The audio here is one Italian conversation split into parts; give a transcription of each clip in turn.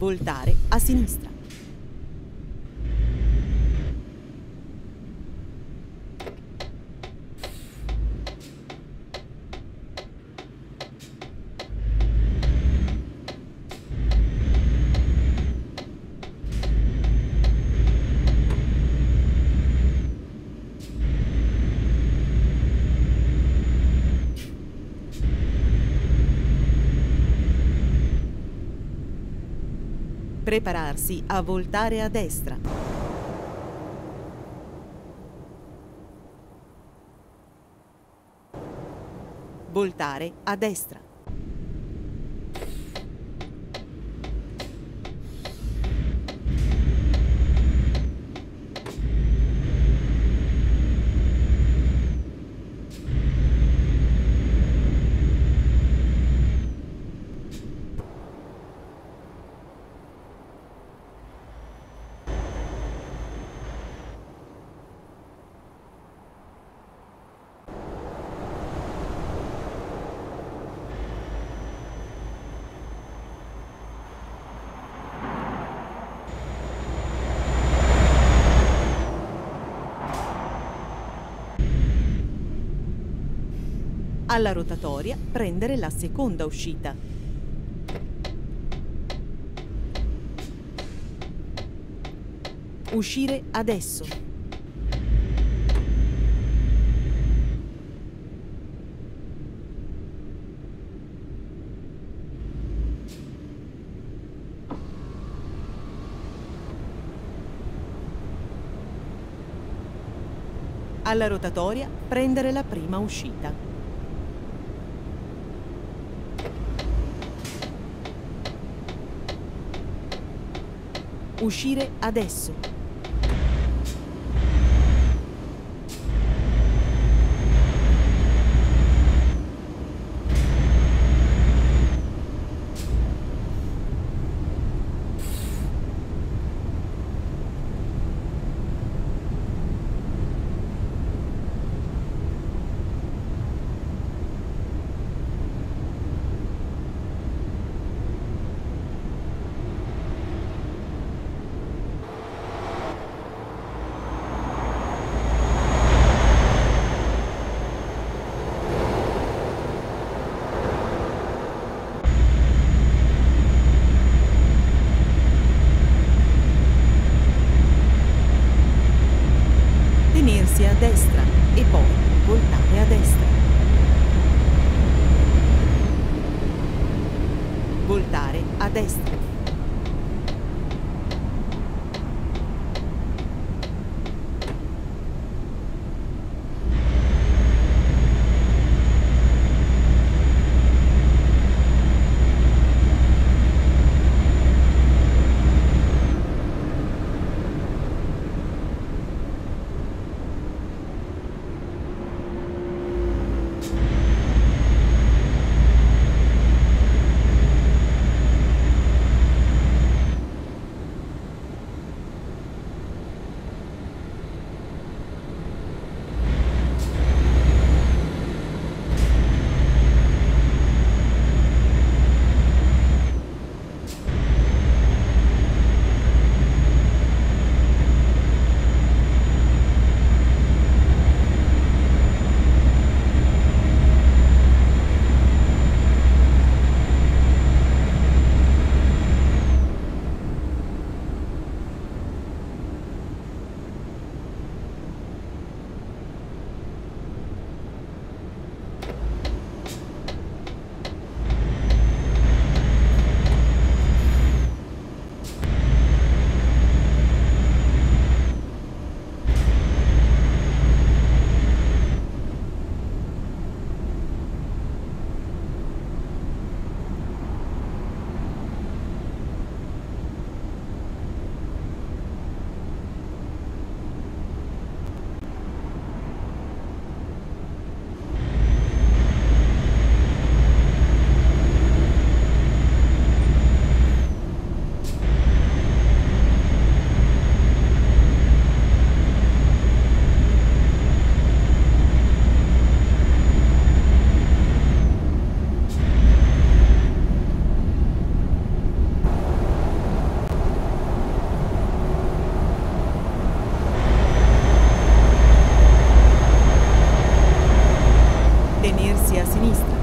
Voltare a sinistra. Prepararsi a voltare a destra. Voltare a destra. Alla rotatoria prendere la seconda uscita. Uscire adesso. Alla rotatoria prendere la prima uscita. Uscire adesso. tardes. ingeniería sinistra.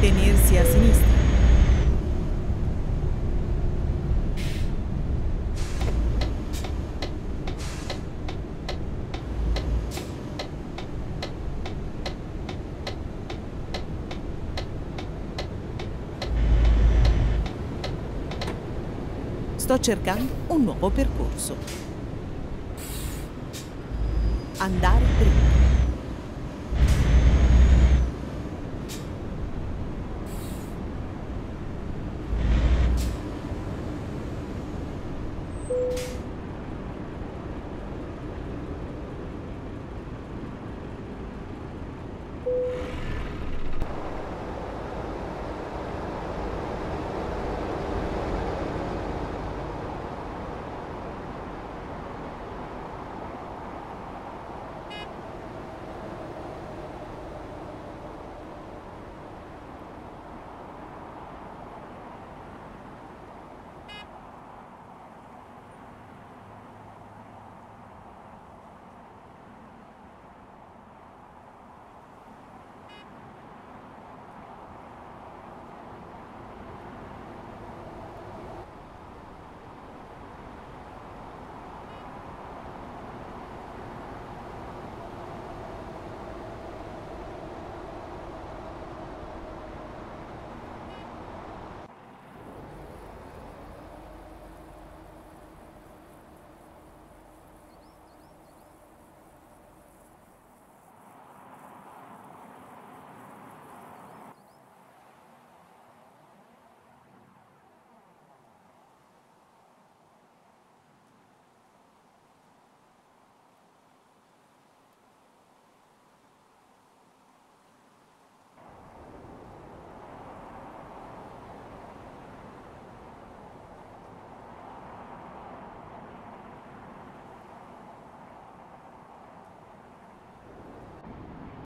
tenersi a sinistra. Sto cercando un nuovo percorso. Andare dritto.